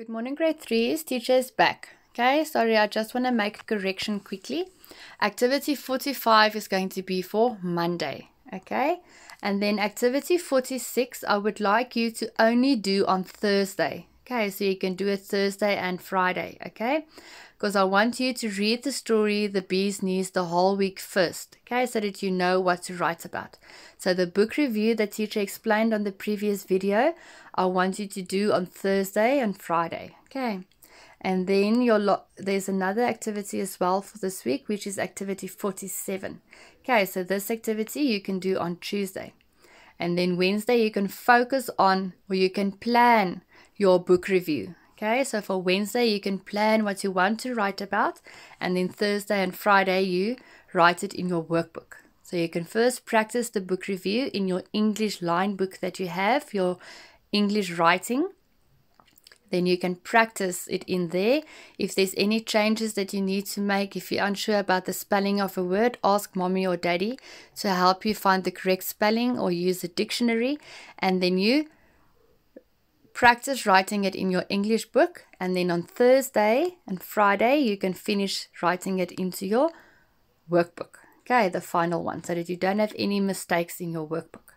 Good morning, grade threes. Teacher is back. Okay, sorry, I just want to make a correction quickly. Activity 45 is going to be for Monday. Okay, and then activity 46, I would like you to only do on Thursday. Okay, so you can do it Thursday and Friday. Okay, because I want you to read the story The Bee's Knees the whole week first, okay, so that you know what to write about. So the book review that teacher explained on the previous video, I want you to do on Thursday and Friday, okay. And then your there's another activity as well for this week, which is activity 47. Okay, so this activity you can do on Tuesday. And then Wednesday you can focus on or you can plan your book review. Okay, so for Wednesday, you can plan what you want to write about, and then Thursday and Friday, you write it in your workbook. So you can first practice the book review in your English line book that you have, your English writing. Then you can practice it in there. If there's any changes that you need to make, if you're unsure about the spelling of a word, ask mommy or daddy to help you find the correct spelling or use a dictionary. And then you practice writing it in your English book, and then on Thursday and Friday, you can finish writing it into your workbook. Okay, the final one, so that you don't have any mistakes in your workbook.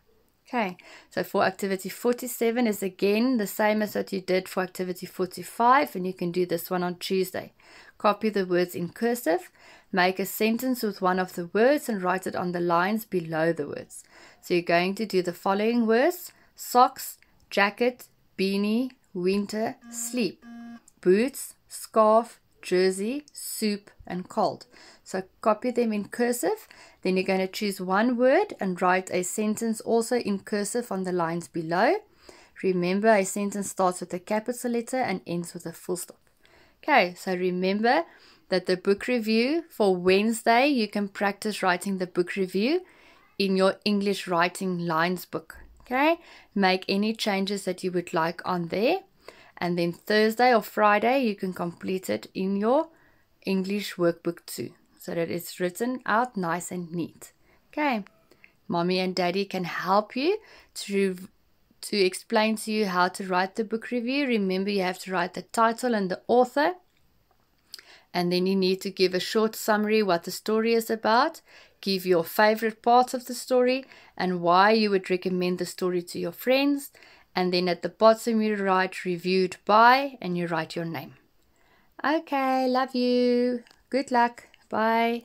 Okay, so for activity 47 is again the same as what you did for activity 45, and you can do this one on Tuesday. Copy the words in cursive, make a sentence with one of the words, and write it on the lines below the words. So you're going to do the following words socks, jacket, beanie, winter, sleep, boots, scarf, jersey, soup, and cold. So copy them in cursive. Then you're going to choose one word and write a sentence also in cursive on the lines below. Remember, a sentence starts with a capital letter and ends with a full stop. Okay, so remember that the book review for Wednesday, you can practice writing the book review in your English writing lines book. Okay, make any changes that you would like on there. And then Thursday or Friday, you can complete it in your English workbook too, so that it's written out nice and neat. Okay, mommy and daddy can help you to to explain to you how to write the book review. Remember, you have to write the title and the author. And then you need to give a short summary what the story is about give your favorite parts of the story and why you would recommend the story to your friends. And then at the bottom, you write reviewed by and you write your name. Okay, love you. Good luck. Bye.